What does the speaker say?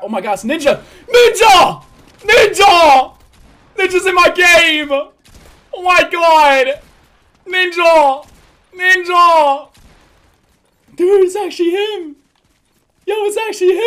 Oh my gosh, Ninja! Ninja! Ninja! Ninja's in my game! Oh my god! Ninja! Ninja! Dude, it's actually him! Yo, it's actually him!